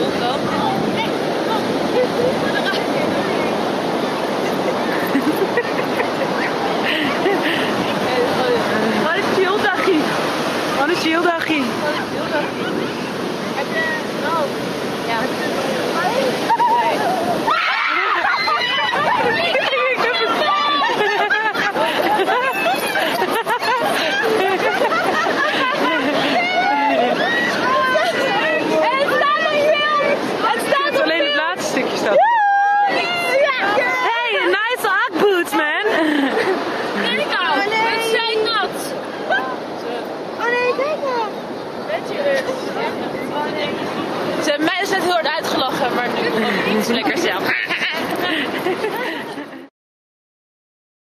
roltrap. Wat een chill dagje. Wat een chill dagje. Ze hebben mij dus net heel hard uitgelachen, maar nu niet zo lekker